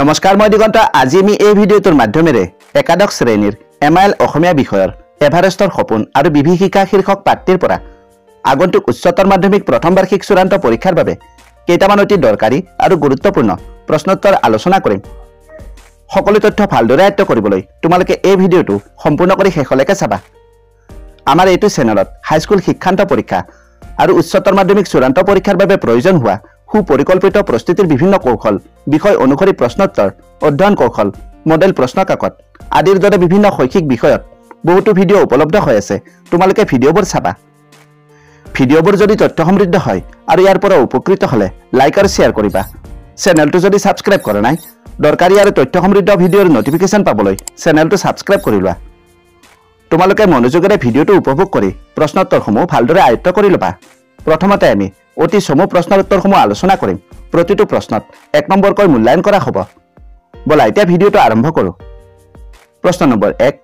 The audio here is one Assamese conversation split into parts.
নমস্কাৰ মই দিগন্ত। আজি আমি এই ভিডিঅ'টোৰ মাধ্যমেৰে একাদশ শ্ৰেণীৰ এম আই এল অসমীয়া বিষয়ৰ এভাৰেষ্টৰ সপোন আৰু বিভীষিকা শীৰ্ষক পাঠটিৰ পৰা আগন্তুক উচ্চতৰ মাধ্যমিক প্ৰথম বাৰ্ষিক চূড়ান্ত পৰীক্ষাৰ বাবে কেইটামান অতি দৰকাৰী আৰু গুৰুত্বপূৰ্ণ প্ৰশ্নোত্তৰ আলোচনা কৰিম। সকলো তথ্য ভালদৰে আয়ত্ব কৰিবলৈ তোমালোকে এই ভিডিঅ'টো সম্পূৰ্ণ কৰি শেষলৈকে চাবা। আমাৰ এইটো চেনেলত হাইস্কুল শিক্ষান্ত পৰীক্ষা আৰু উচ্চতৰ মাধ্যমিক চূড়ান্ত পৰীক্ষাৰ বাবে প্ৰয়োজন হোৱা সুপৰিকল্পিত প্ৰস্তুতিৰ বিভিন্ন কৌশল বিষয় অনুসৰি প্ৰশ্নোত্তৰ অধ্যয়ন কৌশল মডেল প্ৰশ্ন কাকত আদিৰ দৰে বিভিন্ন শৈক্ষিক বিষয়ত বহুতো ভিডিঅ' উপলব্ধ হৈ আছে। তোমালোকে ভিডিঅ'বোৰ চাবা। ভিডিঅ'বোৰ যদি তথ্য সমৃদ্ধ হয় আৰু ইয়াৰ পৰা উপকৃত হ'লে লাইক আৰু শ্বেয়াৰ কৰিবা। চেনেলটো যদি ছাবস্ক্ৰাইব কৰা নাই দৰকাৰী আৰু তথ্য সমৃদ্ধ ভিডিঅ'ৰ নটিফিকেশ্যন পাবলৈ চেনেলটো ছাবস্ক্ৰাইব কৰি লোৱা। তোমালোকে মনোযোগেৰে ভিডিঅ'টো উপভোগ কৰি প্ৰশ্নোত্তৰসমূহ ভালদৰে আয়ত্ব কৰি ল'বা। প্ৰথমতে আমি অতি চমু প্ৰশ্নৰ উত্তৰসমূহ আলোচনা কৰিম। প্ৰতিটো প্ৰশ্নত এক নম্বৰকৈ মূল্যায়ন কৰা হ'ব। ব'লা এতিয়া ভিডিঅ'টো আৰম্ভ কৰোঁ। প্ৰশ্ন নম্বৰ এক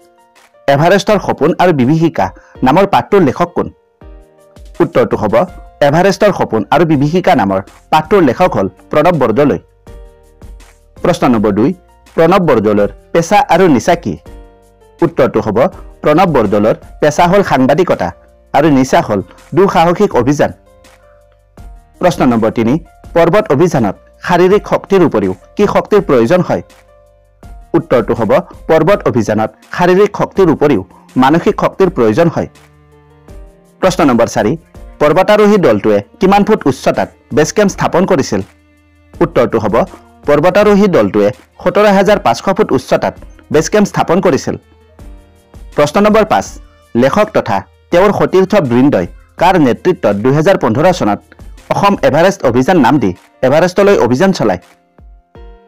এভাৰেষ্টৰ সপোন আৰু বিভীষিকা নামৰ পাঠটোৰ লেখক কোন? উত্তৰটো হ'ব এভাৰেষ্টৰ সপোন আৰু বিভীষিকা নামৰ পাঠটোৰ লেখক হ'ল প্ৰণৱ বৰদলৈ। প্ৰশ্ন নম্বৰ দুই প্ৰণৱ বৰদলৈৰ পেচা আৰু নিচা কি? উত্তৰটো হ'ব প্ৰণৱ বৰদলৈৰ পেচা হ'ল সাংবাদিকতা আৰু নিচা হ'ল দুঃসাহসিক অভিযান। প্ৰশ্ন নম্বৰ তিনি পৰ্বত অভিযানত শাৰীৰিক শক্তিৰ উপৰিও কি শক্তিৰ প্ৰয়োজন হয়? উত্তৰটো হ'ব পৰ্বত অভিযানত শাৰীৰিক শক্তিৰ উপৰিও মানসিক শক্তিৰ প্ৰয়োজন হয়। প্ৰশ্ন নম্বৰ চাৰি পৰ্বতাৰোহী দলটোৱে কিমান ফুট উচ্চতাত বেছ কেম্প স্থাপন কৰিছিল? উত্তৰটো হ'ব পৰ্বতাৰোহী দলটোৱে সোতৰ হাজাৰ পাঁচশ ফুট উচ্চতাত বেছ কেম্প স্থাপন কৰিছিল। প্ৰশ্ন নম্বৰ পাঁচ লেখক তথা তেওঁৰ সতীৰ্থ বৃন্দই কাৰ নেতৃত্বত দুহেজাৰ পোন্ধৰ চনত অসম এভাৰেষ্ট অভিযান নাম দি এভাৰেষ্টলৈ অভিযান চলায়।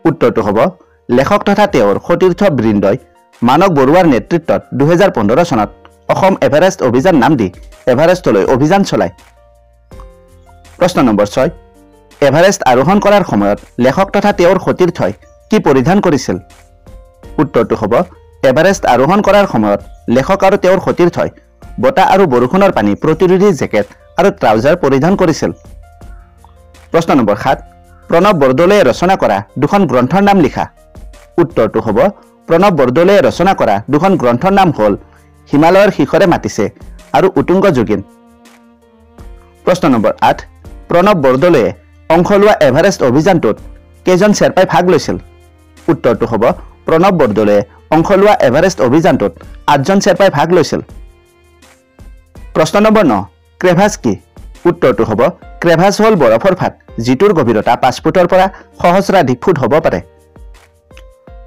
উত্তৰটো হ'ব লেখক তথা তেওঁৰ সতীৰ্থ বৃন্দই মানক বৰুৱাৰ নেতৃত্বত দুহেজাৰ পোন্ধৰ চনত অসম এভাৰেষ্ট অভিযান নাম দি এভাৰেষ্টলৈ অভিযান চলায়। প্ৰশ্ন নম্বৰ ছয় এভাৰেষ্ট আৰোহণ কৰাৰ সময়ত লেখক তথা তেওঁৰ সতীৰ্থই কি পৰিধান কৰিছিল? উত্তৰটো হ'ব এভাৰেষ্ট আৰোহণ কৰাৰ সময়ত লেখক আৰু তেওঁৰ সতীৰ্থই বতাহ আৰু বৰষুণৰ পানী প্ৰতিৰোধী জেকেট আৰু ট্ৰাউজাৰ পৰিধান কৰিছিল। প্ৰশ্ন নম্বৰ সাত প্ৰণৱ বৰদলৈয়ে ৰচনা কৰা দুখন গ্ৰন্থৰ নাম লিখা। উত্তৰটো হ'ব প্ৰণৱ বৰদলৈয়ে ৰচনা কৰা দুখন গ্ৰন্থৰ নাম হ'ল হিমালয়ৰ শিখৰে মাতিছে আৰু উতুংগ যোগীন। প্ৰশ্ন নম্বৰ আঠ প্ৰণৱ বৰদলৈয়ে অংশ লোৱা এভাৰেষ্ট অভিযানটোত কেইজন শ্বেৰপাই ভাগ লৈছিল? উত্তৰটো হ'ব প্ৰণৱ বৰদলৈয়ে অংশ লোৱা এভাৰেষ্ট অভিযানটোত আঠজন শ্বেৰপাই ভাগ লৈছিল। প্ৰশ্ন নম্বৰ ন ক্ৰেভাছ কি? উত্তৰটো হ'ব ক্ৰেভাছ হ'ল বৰফৰ ফাট যিটোৰ গভীৰতা পাঁচ ফুটৰ পৰা সহস্ৰাধিক ফুট হ'ব পাৰে।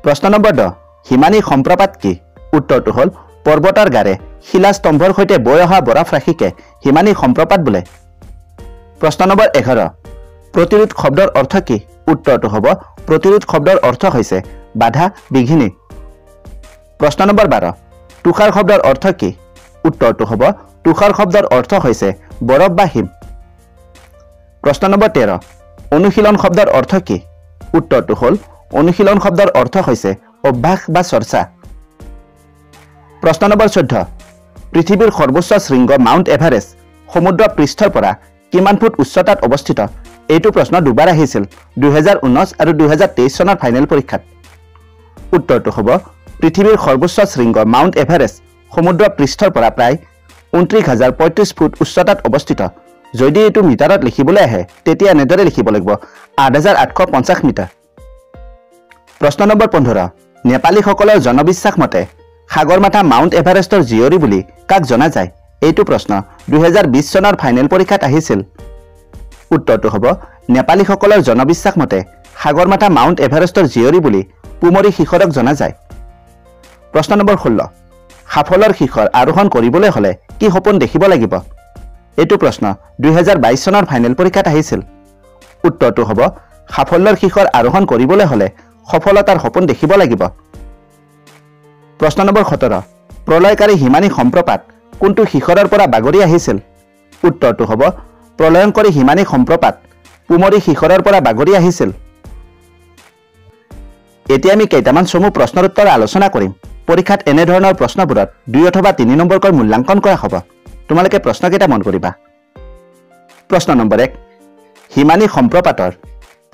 প্ৰশ্ন নম্বৰ দহ হিমানী সম্প্ৰপাত কি? উত্তৰটো হ'ল পৰ্বতৰ গাৰে শিলাস্তম্ভৰ সৈতে বৈ অহা বৰফ ৰাশিকে হিমানী সম্প্ৰপাত বোলে। প্ৰশ্ন নম্বৰ এঘাৰ প্ৰতিৰোধ শব্দৰ অৰ্থ কি? উত্তৰটো হ'ব প্ৰতিৰোধ শব্দৰ অৰ্থ হৈছে বাধা বিঘিনি। প্ৰশ্ন নম্বৰ বাৰ তুষাৰ শব্দৰ অৰ্থ কি? উত্তৰটো হ'ব তুষাৰ শব্দৰ অৰ্থ হৈছে বৰফ বা হিম? প্ৰশ্ন নম্বৰ তেৰ। অনুশীলন শব্দৰ অৰ্থ কি? উত্তৰটো হ'ল অনুশীলন শব্দৰ অৰ্থ হৈছে অভ্যাস বা চৰ্চা। প্ৰশ্ন নম্বৰ চৈধ্য। পৃথিৱীৰ সৰ্বোচ্চ শৃংগ মাউণ্ট এভাৰেষ্ট সমুদ্ৰ পৃষ্ঠৰ পৰা কিমান ফুট উচ্চতাত অৱস্থিত? এইটো প্ৰশ্ন দুবাৰ আহিছিল দুহেজাৰ ঊনৈছ আৰু দুহেজাৰ তেইছ চনৰ ফাইনেল পৰীক্ষাত। উত্তৰটো হ'ব পৃথিৱীৰ সৰ্বোচ্চ শৃংগ মাউণ্ট এভাৰেষ্ট সমুদ্ৰ পৃষ্ঠৰ পৰা প্ৰায় ঊনত্ৰিছ হাজাৰ পঁয়ত্ৰিছ ফুট উচ্চতাত অৱস্থিত। যদি এইটো মিটাৰত লিখিবলৈ আহে তেতিয়া এনেদৰে লিখিব লাগিব আঠ হাজাৰ আঠশ পঞ্চাছ মিটাৰ। প্ৰশ্ন নম্বৰ পোন্ধৰ নেপালীসকলৰ জনবিশ্বাস মতে সাগৰমাথা মাউণ্ট এভাৰেষ্টৰ জীয়ৰী বুলি কাক জনা যায়? এইটো প্ৰশ্ন দুহেজাৰ বিছ চনৰ ফাইনেল পৰীক্ষাত আহিছিল। উত্তৰটো হ'ব নেপালীসকলৰ জনবিশ্বাস মতে সাগৰমাথা মাউণ্ট এভাৰেষ্টৰ জীয়ৰী বুলি পুমৰী শিখৰক জনা যায়। প্ৰশ্ন নম্বৰ ষোল্ল সাফলৰ শিখৰ আৰোহণ কৰিবলৈ হ'লে কি সপোন দেখিব লাগিব? এইটো প্ৰশ্ন দুহেজাৰ বাইছ চনৰ ফাইনেল পৰীক্ষাত আহিছিল। উত্তৰটো হ'ব সাফল্যৰ শিখৰ আৰোহণ কৰিবলৈ হ'লে সফলতাৰ সপোন দেখিব লাগিব। প্ৰশ্ন নম্বৰ সোতৰ প্ৰলয়কাৰী হিমানী সম্প্ৰপাত কোনটো শিখৰৰ পৰা বাগৰি আহিছিল? উত্তৰটো হ'ব প্ৰলয়ংকৰী হিমানী সম্প্ৰপাত পুমৰী শিখৰৰ পৰা বাগৰি আহিছিল। এতিয়া আমি কেইটামান চমু প্ৰশ্নৰ উত্তৰ আলোচনা কৰিম। পৰীক্ষাত এনেধৰণৰ প্ৰশ্নবোৰত দুই অথবা তিনি নম্বৰকৈ মূল্যাংকন কৰা হ'ব। তোমালোকে প্ৰশ্নকেইটা মন কৰিবা। প্ৰশ্ন নম্বৰ এক হিমানী সম্প্ৰপাতৰ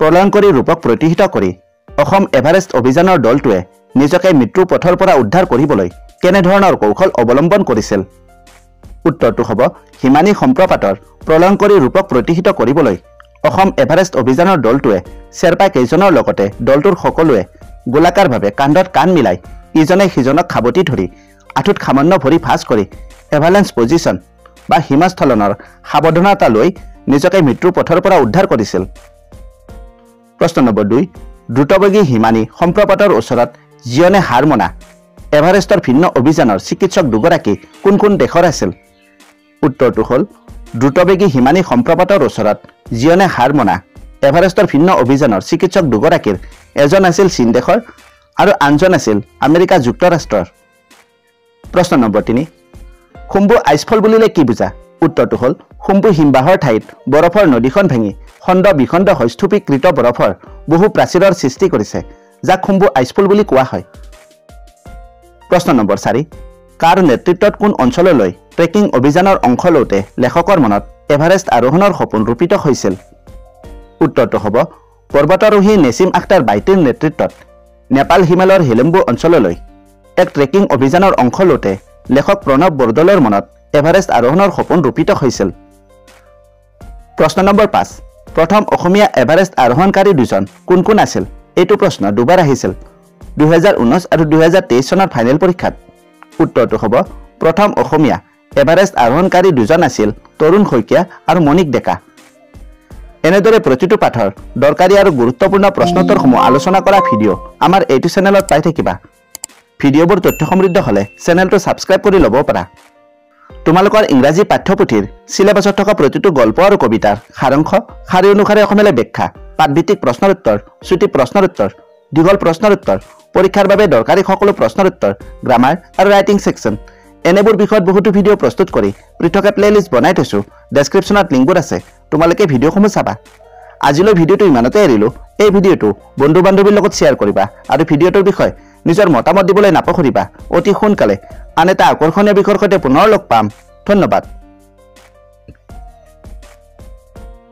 প্ৰলয়ংকৰী ৰূপক প্ৰতিহিত কৰি অসম এভাৰেষ্ট অভিযানৰ দলটোৱে নিজকে মৃত্যুৰ পথৰ পৰা উদ্ধাৰ কৰিবলৈ কেনেধৰণৰ কৌশল অৱলম্বন কৰিছিল? উত্তৰটো হ'ব হিমানী সম্প্ৰপাতৰ প্ৰলয়ংকৰী ৰূপক প্ৰতিহিত কৰিবলৈ অসম এভাৰেষ্ট অভিযানৰ দলটোৱে শ্বেৰপা কেইজনৰ লগতে দলটোৰ সকলোৱে গোলাকাৰভাৱে কান্ধত কাণ মিলাই ইজনে সিজনক খাবতি ধৰি আঁঠুত সামান্য ভৰি ফাঁচ কৰি এভালেঞ্চ পজিশ্যন বা হিমস্খলনৰ সাৱধানতা লৈ নিজকে মৃত্যুৰ পথৰ পৰা উদ্ধাৰ কৰিছিল। প্ৰশ্ন নম্বৰ দুই দ্ৰুতবেগী হিমানী সম্প্ৰপাতৰ ওচৰত জিয়নে হাৰ মনা এভাৰেষ্টৰ ভিন্ন অভিযানৰ চিকিৎসক দুগৰাকী কোন কোন দেশৰ আছিল? উত্তৰটো হ'ল দ্ৰুতবেগী হিমানী সম্প্ৰপাতৰ ওচৰত জিয়নে হাৰ মনা এভাৰেষ্টৰ ভিন্ন অভিযানৰ চিকিৎসক দুগৰাকীৰ এজন আছিল চীন দেশৰ আৰু আনজন আছিল আমেৰিকা যুক্তৰাষ্ট্ৰৰ। প্ৰশ্ন নম্বৰ তিনি শুম্বু আইচফল বুলিলে কি বুজা? উত্তৰটো হ'ল শুম্বু হিমবাহৰ ঠাইত বৰফৰ নদীখন ভাঙি খণ্ড বিখণ্ড হৈস্থূপীকৃত বৰফৰ বহু প্ৰাচীৰৰ সৃষ্টি কৰিছে যাক শুম্বু আইচফল বুলি কোৱা হয়। প্ৰশ্ন নম্বৰ চাৰি কাৰ নেতৃত্বত কোন অঞ্চললৈ ট্ৰেকিং অভিযানৰ অংশ লওঁতে লেখকৰ মনত এভাৰেষ্ট আৰোহণৰ সপোন ৰূপিত হৈছিল? উত্তৰটো হ'ব পৰ্বতাৰোহী নেচিম আখতাৰ বাইটিৰ নেতৃত্বত। নেপাল হিমালয়ৰ হিলেম্বু অঞ্চললৈ এক ট্ৰেকিং অভিযানৰ অংশ লওঁতে লেখক প্ৰণৱ বৰদলৈৰ মনত এভাৰেষ্ট আৰোহণৰ সপোন ৰূপিত হৈছিল। প্ৰশ্ন নম্বৰ পাঁচ প্ৰথম অসমীয়া এভাৰেষ্ট আৰোহণকাৰী দুজন কোন কোন আছিল? এইটো প্ৰশ্ন দুবাৰ আহিছিল দুহেজাৰ ঊনৈছ আৰু দুহেজাৰ তেইছ চনৰ ফাইনেল পৰীক্ষাত। উত্তৰটো হ'ব প্ৰথম অসমীয়া এভাৰেষ্ট আৰোহণকাৰী দুজন আছিল তৰুণ শইকীয়া আৰু মণিক ডেকা। এনেদৰে প্ৰতিটো পাঠৰ দৰকাৰী আৰু গুৰুত্বপূৰ্ণ প্ৰশ্নোত্তৰসমূহ আলোচনা কৰা ভিডিঅ' আমাৰ এইটো চেনেলত পাই থাকিবা। ভিডিঅ'বোৰ তথ্য সমৃদ্ধ হ'লে চেনেলটো ছাবস্ক্ৰাইব কৰি ল'ব পাৰা। তোমালোকৰ ইংৰাজী পাঠ্যপুথিৰ চিলেবাছত থকা প্ৰতিটো গল্প আৰু কবিতাৰ সাৰাংশ শাৰী অনুসাৰে অসমীয়ালৈ ব্যাখ্যা পাঠভিত্তিক প্ৰশ্নৰ উত্তৰ চুটি প্ৰশ্নৰ উত্তৰ দীঘল প্ৰশ্নৰ উত্তৰ পৰীক্ষাৰ বাবে দৰকাৰী সকলো প্ৰশ্নৰ উত্তৰ গ্ৰামাৰ আৰু ৰাইটিং ছেকশ্যন এনেবোৰ বিষয়ত বহুতো ভিডিঅ' প্ৰস্তুত কৰি পৃথকে প্লে'লিষ্ট বনাই থৈছোঁ। ডেছক্ৰিপশ্যনত লিংকবোৰ আছে। তোমালোকে ভিডিঅ'সমূহ চাবা। আজিলৈ ভিডিঅ'টো ইমানতে এৰিলোঁ। এই ভিডিঅ'টো বন্ধু বান্ধৱীৰ লগত শ্বেয়াৰ কৰিবা আৰু ভিডিঅ'টোৰ বিষয়ে নিজৰ মতামত দিবলৈ নাপাহৰিবা অতি সোনকালে। আন এটা আকৰ্ষণীয় বিষয়ৰ সৈতে পুনৰ লগ পাম। ধন্যবাদ।